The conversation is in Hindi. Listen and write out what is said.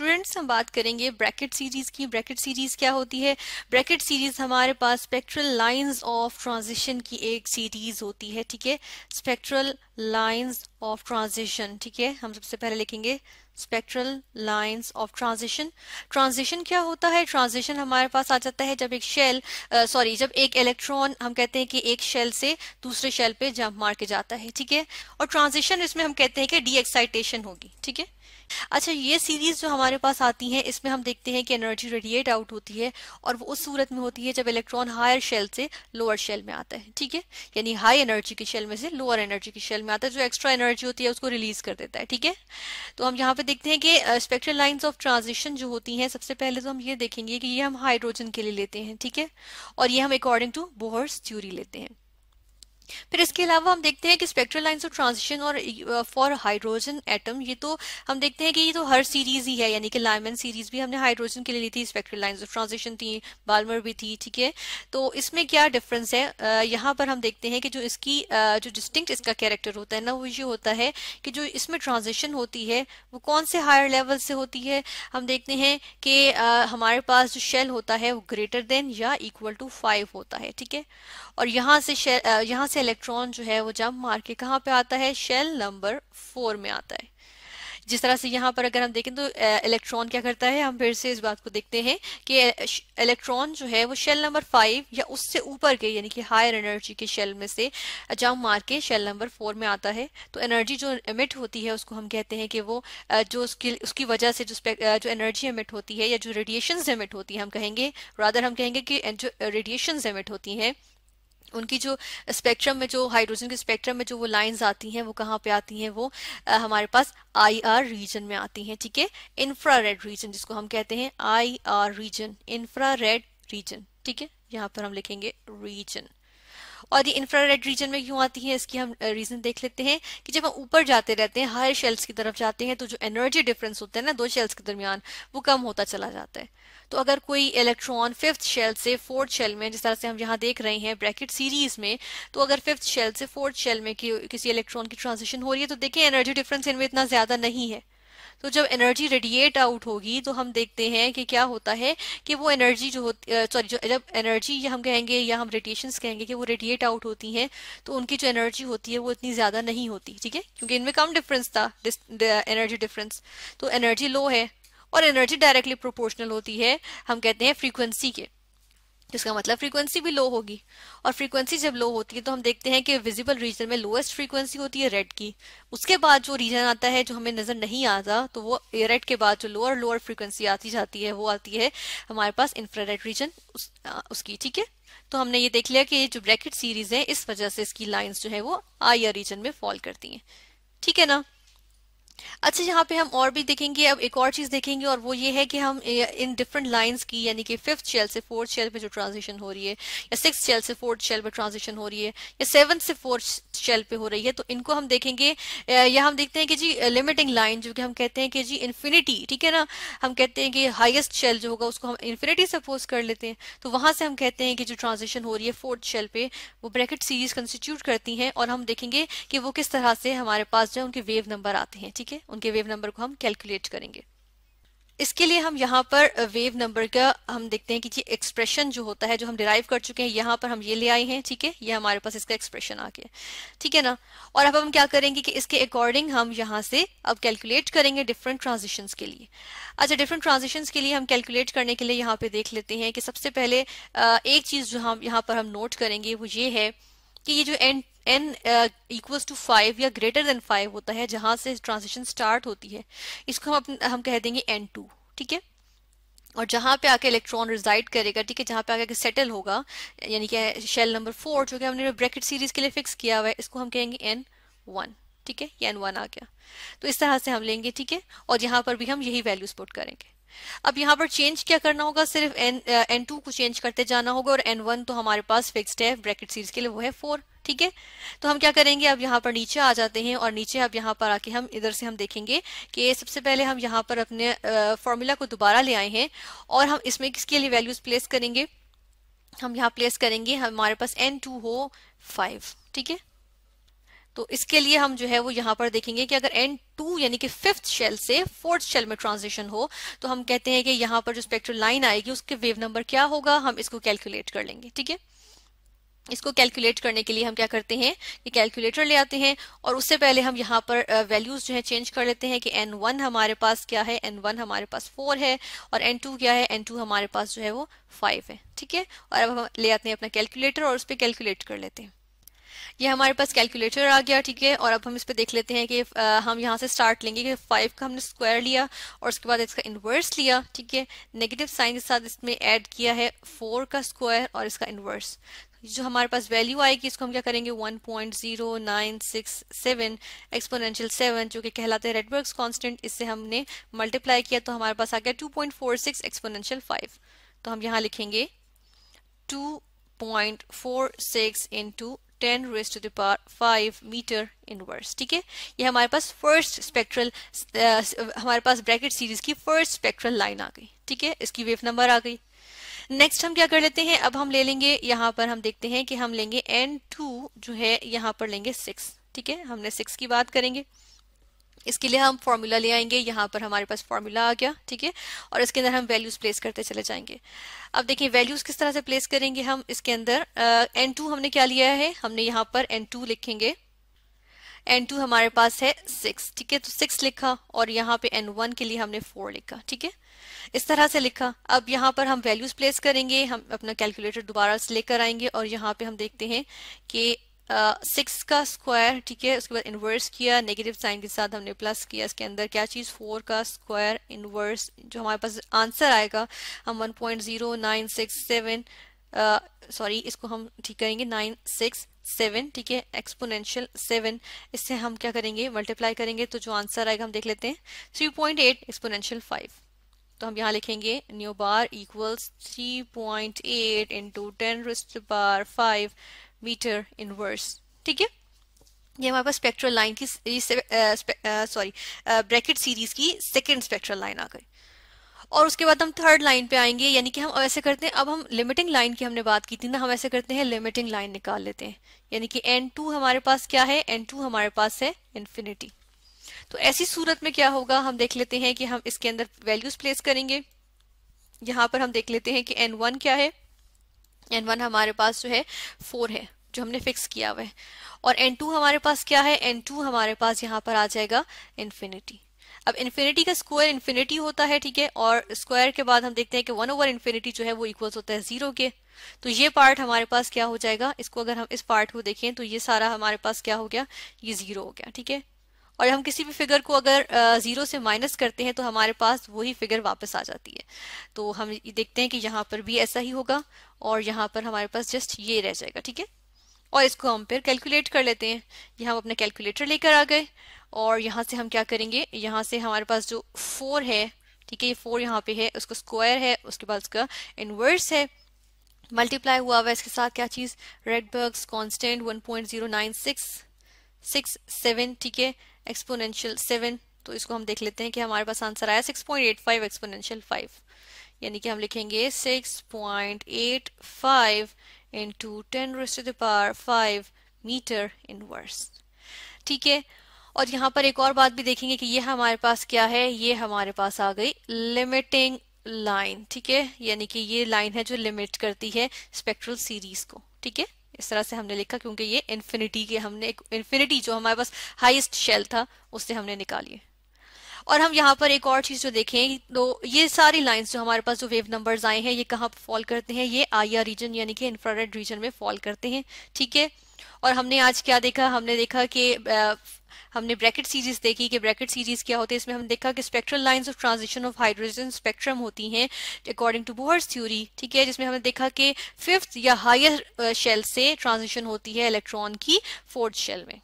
स्टूडेंट्स, हम बात करेंगे ब्रैकेट सीरीज़ की। ब्रैकेट सीरीज़ क्या होती है? ब्रैकेट सीरीज़ हमारे पास स्पेक्ट्रल लाइंस ऑफ़ ट्रांजिशन की एक सीरीज़ होती है, ठीक है? स्पेक्ट्रल लाइंस ऑफ़ ट्रांजिशन, ठीक है? हम सबसे पहले लिखेंगे spectral lines of transition. Transition क्या होता है? ट्रांजिशन हमारे पास आ जाता है जब एक शेल सॉरी, जब एक इलेक्ट्रॉन, हम कहते हैं कि एक शेल से दूसरे शेल पे जंप मार के जाता है, ठीक है? और ट्रांजिशन इसमें हम कहते हैं कि डी एक्साइटेशन होगी, ठीक है? अच्छा ये सीरीज़ जो हमारे पास आती है, इसमें हम देखते हैं कि एनर्जी रेडिएट आउट होती है और वो उस सूरत में होती है जब इलेक्ट्रॉन हायर शेल से लोअर शेल में आता है, ठीक है? यानी हाई एनर्जी की शेल में से लोअर एनर्जी की शेल में आता है, जो एक्स्ट्रा एनर्जी होती है, उसको रिलीज़ कर देता है, ठीक है? तो हम यहाँ पे देखते हैं कि स्पेक्ट्रल लाइन्स ऑफ़ ट्रांजिशन जो होती हैं, सबसे पहले तो हम ये देखेंगे कि ये हम हाइड्रोजन के लिए लेते हैं, ठीक है? और ये हम अकॉर्डिंग टू बोहर्स थ्यूरी लेते हैं। फिर इसके अलावा हम देखते हैं कि स्पेक्ट्रल लाइंस ऑफ़ ट्रांजिशन और फॉर हाइड्रोजन एटम ये तो हम देखते हैं कि ये तो हर सीरीज़ ही है, यानी कि लाइमन सीरीज़ भी हमने हाइड्रोजन के लिए ली थी स्पेक्ट्रल लाइंस ऑफ़ ट्रांजिशन थी बालमर भी थी, ठीक है? तो इसमें क्या डिफरेंस है? यहाँ पर हम देखते हैं कि जो इसकी जो डिस्टिंक्ट इसका कैरेक्टर होता है ना, वो ये होता है कि जो इसमें ट्रांजिशन होती है, वो कौन से हायर लेवल से होती है? हम देखते हैं कि हमारे पास जो शेल होता है वो ग्रेटर देन या इक्वल टू फाइव होता है, ठीक है? और यहाँ से यहाँ से इलेक्ट्रॉन जो है वो जंप मार के कहाँ पे आता है? शेल नंबर फोर में आता है। जिस तरह से यहाँ पर अगर हम देखें तो इलेक्ट्रॉन क्या करता है? हम फिर से इस बात को देखते हैं कि इलेक्ट्रॉन जो है वो शेल नंबर फाइव या उससे ऊपर के, यानी कि हायर एनर्जी के शेल में से जंप मार के शेल नंबर फोर में आता है। तो एनर्जी जो एमिट होती है उसको हम कहते हैं कि वो जो उसकी उसकी वजह से जो जो एनर्जी एमिट होती है या जो रेडिएशन एमिट होती है, हम कहेंगे, रादर हम कहेंगे कि, जो रेडिएशन एमिट होती हैं उनकी जो स्पेक्ट्रम में जो हाइड्रोजन के स्पेक्ट्रम में जो वो लाइंस आती हैं वो कहाँ पे आती हैं वो आ, हमारे पास आई आर रीजन में आती हैं ठीक है? इंफ्रारेड रीजन जिसको हम कहते हैं I R region infrared region ठीक है? यहाँ पर हम लिखेंगे रीजन और ये इंफ्रारेड रीजन में क्यों आती है इसकी हम रीजन देख लेते हैं कि जब हम ऊपर जाते रहते हैं हायर शेल्स की तरफ़ जाते हैं तो जो एनर्जी डिफरेंस होता है ना दो शेल्स के दरमियान वो कम होता चला जाता है। तो अगर कोई इलेक्ट्रॉन फिफ्थ शेल से फोर्थ शेल में जिस तरह से हम यहाँ देख रहे हैं ब्रैकेट सीरीज़ में तो अगर फिफ्थ शेल से फोर्थ शेल में कि, किसी इलेक्ट्रॉन की ट्रांजिशन हो रही है तो देखिए एनर्जी डिफरेंस इनमें इतना ज़्यादा नहीं है। तो जब एनर्जी रेडिएट आउट होगी तो हम देखते हैं कि क्या होता है कि वो एनर्जी जो होती सॉरी जो, जब एनर्जी हम कहेंगे या हम रेडिएशन कहेंगे कि वो रेडिएट आउट होती हैं तो उनकी जो एनर्जी होती है वो इतनी ज़्यादा नहीं होती, ठीक है? क्योंकि इनमें कम डिफरेंस था एनर्जी डिफरेंस तो एनर्जी लो है और एनर्जी डायरेक्टली प्रोपोर्शनल होती है, हम कहते हैं फ्रीक्वेंसी के। जिसका मतलब फ्रीक्वेंसी भी लो होगी। और फ्रीक्वेंसी जब लो होती है तो हम देखते हैं कि विजिबल रीजन में लोएस्ट फ्रीक्वेंसी होती है रेड की। उसके बाद जो रीजन आता है जो हमें नज़र नहीं आता तो वो रेड के बाद जो लोअर लोअर फ्रीक्वेंसी आती जाती है वो आती है हमारे पास इंफ्रारेड रीजन उस, उसकी ठीक है? तो हमने ये देख लिया कि ये जो ब्रैकेट सीरीज़ है इस वजह से इसकी लाइन्स जो है वो आई रीजन में फॉल करती हैं। ठीक है ना? अच्छा यहाँ पे हम और भी देखेंगे, अब एक और चीज़ देखेंगे और वो ये है कि हम इन डिफरेंट लाइंस की, यानी कि फिफ्थ शेल से फोर्थ शेल पे जो ट्रांजिशन हो रही है, या सिक्स शेल से फोर्थ शेल पे ट्रांजिशन हो रही है, या सेवन्थ से फोर्थ शेल पे हो रही है तो इनको हम देखेंगे या हम देखते हैं कि जी लिमिटिंग लाइन जो कि हम कहते हैं कि जी इन्फिनिटी ठीक है ना? हम कहते हैं कि हाइएस्ट शेल जो होगा, उसको हम इन्फिनिटी सपोज़ कर लेते हैं तो वहाँ से हम कहते हैं कि जो ट्रांजिशन हो रही है फोर्थ शेल पे, वो ब्रैकेट सीरीज़ कंस्टिट्यूट करती हैं, और हम देखेंगे कि वो किस तरह से हमारे पास जो है, उनके वेव नंबर आते हैं, ठीक है? उनके वेव नंबर को हम कैलकुलेट करेंगे। इसके लिए हम यहाँ पर वेव नंबर का हम देखते हैं कि जी एक्सप्रेशन जो होता है, जो हम डिराइव कर चुके हैं, यहाँ पर हम ये ले आए हैं, ठीक है? ये हमारे पास इसका एक्सप्रेशन आ गया, ठीक है ना? और अब हम क्या करेंगे कि इसके अकॉर्डिंग हम यहाँ से अब कैलकुलेट करेंगे डिफरेंट ट्रांजिशन के लिए। अच्छा डिफरेंट ट्रांजिशन के लिए हम कैलकुलेट करने के लिए यहाँ पे देख लेते हैं कि सबसे पहले एक चीज़ जो हम यहाँ पर हम नोट करेंगे वो ये है कि ये जो N N equals to five या ग्रेटर देन फाइव होता है, जहाँ से ट्रांजिशन स्टार्ट होती है, इसको हम हम कह देंगे एन टू ठीक है? और जहाँ पे आके इलेक्ट्रॉन रिजाइड करेगा, ठीक है, जहाँ पे आके सेटल होगा, यानी कि शेल नंबर फोर जो कि हमने ब्रैकेट सीरीज़ के लिए फिक्स किया हुआ है, इसको हम कहेंगे एन वन ठीक है? एन वन आ गया। तो इस तरह से हम लेंगे, ठीक है? और यहाँ पर भी हम यही वैल्यूज़ पुट करेंगे। अब यहाँ पर चेंज क्या करना होगा? सिर्फ़ एन एन टू को चेंज करते जाना होगा और एन वन तो हमारे पास फिक्स्ड है ब्रैकेट सीरीज़ के लिए वो है फोर ठीक है? तो हम क्या करेंगे? अब यहाँ पर नीचे आ जाते हैं और नीचे अब यहाँ पर आके हम इधर से हम देखेंगे कि सबसे पहले हम यहाँ पर अपने फॉर्मूला को दोबारा ले आए हैं और हम इसमें किसके लिए वैल्यूज़ प्लेस करेंगे? हम यहाँ प्लेस करेंगे, हमारे पास एन टू हो फाइव ठीक है? तो इसके लिए हम जो है वो यहाँ पर देखेंगे कि अगर एन टू यानी कि फिफ्थ शेल से फोर्थ शेल में ट्रांजिशन हो तो हम कहते हैं कि यहाँ पर जो स्पेक्ट्रल लाइन आएगी, उसके वेव नंबर क्या होगा, हम इसको कैलकुलेट कर लेंगे, ठीक है? इसको कैलकुलेट करने के लिए हम क्या करते हैं कि कैलकुलेटर ले आते हैं और उससे पहले हम यहाँ पर वैल्यूज़ जो है चेंज कर लेते हैं कि एन वन हमारे पास क्या है एन वन हमारे पास फोर है और एन टू क्या है एन टू हमारे पास जो है वो फाइव है, ठीक है? और अब हम ले आते हैं अपना कैलकुलेटर और उस पर कैलकुलेट कर लेते हैं। ये हमारे पास कैलकुलेटर आ गया, ठीक है? और अब हम इस पर देख लेते हैं कि हम यहाँ से स्टार्ट लेंगे कि फाइव का हमने स्क्वायर लिया और उसके बाद इसका इन्वर्स लिया, ठीक है? नेगेटिव साइन के साथ इसमें ऐड किया है फोर का स्क्वायर और इसका इन्वर्स जो हमारे पास वैल्यू आएगी, इसको हम क्या करेंगे? 1.0967 एक्सपोनेंशियल 7 जो कि कहलाते हैं रेडबर्ग्स कांस्टेंट इससे हमने मल्टीप्लाई किया तो हमारे पास आ गया 2.46 एक्सपोनेंशियल 5 तो हम यहाँ लिखेंगे 2.46 into 10 raise to the power five metre inverse ठीक है? ये हमारे पास फ़र्स्ट स्पेक्ट्रल हमारे पास ब्रैकेट सीरीज़ की फ़र्स्ट स्पेक्ट्रल लाइन आ गई, ठीक है? इसकी वेव नंबर आ गई। नेक्स्ट हम क्या कर लेते हैं? अब हम ले लेंगे, यहाँ पर हम देखते हैं कि हम लेंगे एन टू जो है, यहाँ पर लेंगे सिक्स ठीक है? हमने सिक्स की बात करेंगे। इसके लिए हम फॉर्मूला ले आएँगे। यहाँ पर हमारे पास फॉर्मूला आ गया, ठीक है? और इसके अंदर हम वैल्यूज़ प्लेस करते चले जाएँगे। अब देखिए वैल्यूज़ किस तरह से प्लेस करेंगे हम? इसके अंदर एन टू हमने क्या लिया है? हमने यहाँ पर एन टू लिखेंगे। एन टू हमारे पास है सिक्स ठीक है? तो सिक्स लिखा और यहाँ पे एन वन के लिए हमने फोर लिखा, ठीक है? इस तरह से लिखा। अब यहाँ पर हम वैल्यूज़ प्लेस करेंगे, हम अपना कैलकुलेटर दोबारा से लेकर आएँगे और यहाँ पे हम देखते हैं कि सिक्स का स्क्वायर ठीक है? उसके बाद इन्वर्स किया नेगेटिव साइन के साथ हमने प्लस किया, इसके अंदर क्या चीज़? फोर का स्क्वायर इन्वर्स जो हमारे पास आंसर आएगा, हम one point zero nine six seven sorry इसको हम ठीक करेंगे नाइन सिक्स सेवन ठीक है? एक्सपोनेंशियल सेवन इससे हम क्या करेंगे? मल्टीप्लाई करेंगे तो जो आंसर आएगा हम देख लेते हैं three point eight exponential five तो हम यहाँ लिखेंगे nu bar equals three point eight into ten raised power five metre inverse ठीक है? ये हमारे पास स्पेक्ट्रल लाइन की सॉरी ब्रैकेट सीरीज़ की सेकेंड स्पेक्ट्रल लाइन आ गई। और उसके बाद हम थर्ड लाइन पे आएँगे, यानी कि हम ऐसे करते हैं, अब हम लिमिटिंग लाइन की हमने बात की थी ना, हम ऐसे करते हैं लिमिटिंग लाइन निकाल लेते हैं। यानी कि एन टू हमारे पास क्या है? एन टू हमारे पास है इन्फिनिटी तो ऐसी सूरत में क्या होगा? हम देख लेते हैं कि हम इसके अंदर वैल्यूज़ प्लेस करेंगे। यहाँ पर हम देख लेते हैं कि एन वन क्या है? एन वन हमारे पास जो है फोर है, जो हमने फिक्स किया हुआ है। और एन टू हमारे पास क्या है? एन टू हमारे पास यहाँ पर आ जाएगा इन्फिनिटी अब इन्फिनिटी का स्क्वायर इन्फिनिटी होता है, ठीक है? और स्क्वायर के बाद हम देखते हैं कि वन ओवर इन्फिनिटी जो है, वो इक्वल्स होता है ज़ीरो के। तो ये पार्ट हमारे पास क्या हो जाएगा? इसको अगर हम इस पार्ट को देखें तो ये सारा हमारे पास क्या हो गया? ये ज़ीरो हो गया, ठीक है? और हम किसी भी फिगर को अगर ज़ीरो से माइनस करते हैं तो हमारे पास वही फिगर वापस आ जाती है। तो हम देखते हैं कि यहाँ पर भी ऐसा ही होगा और यहाँ पर हमारे पास जस्ट ये रह जाएगा, ठीक है? और इसको हम फिर कैलकुलेट कर लेते हैं। ये हम अपने कैलकुलेटर लेकर आ गए और यहाँ से हम क्या करेंगे? यहाँ से हमारे पास जो फोर है, ठीक है, ये फोर यहाँ पे है, उसका स्क्वायर है, उसके बाद उसका इनवर्स है। मल्टीप्लाई हुआ हुआ इसके साथ क्या चीज़? रेडबर्ग्स कांस्टेंट 1.096 सिक्स सेवन ठीक है? एक्सपोनेंशियल सेवन तो इसको हम देख लेते हैं कि हमारे पास आंसर आया six point eight five exponential five यानी कि हम लिखेंगे six point eight five into ten to the power five metre inverse ठीक है? और यहाँ पर एक और बात भी देखेंगे कि ये हमारे पास क्या है? ये हमारे पास आ गई लिमिटिंग लाइन ठीक है? यानी कि ये लाइन है जो लिमिट करती है स्पेक्ट्रल सीरीज़ को. ठीक है? इस तरह से हमने लिखा क्योंकि ये इन्फिनिटी के हमने एक इन्फिनिटी जो हमारे पास हाईएस्ट शेल था, उससे हमने निकाली और हम यहाँ पर एक और चीज़ जो देखें तो ये सारी लाइंस जो हमारे पास जो वेव नंबर्स आए हैं, ये कहाँ फॉल करते हैं? ये आईआर रीजन यानी कि इंफ्रारेड रीजन में फॉल करते हैं, ठीक है? और हमने आज क्या देखा? हमने देखा कि हमने ब्रैकेट सीरीज़ देखी कि ब्रैकेट सीरीज़ क्या होते हैं? इसमें हम देखा कि spectral lines of transition of hydrogen spectrum होती हैं अकॉर्डिंग टू बोहर्स थ्योरी ठीक है? जिसमें हमने देखा कि फिफ्थ या हायर शेल से ट्रांजिशन होती है इलेक्ट्रॉन की फोर्थ शेल में।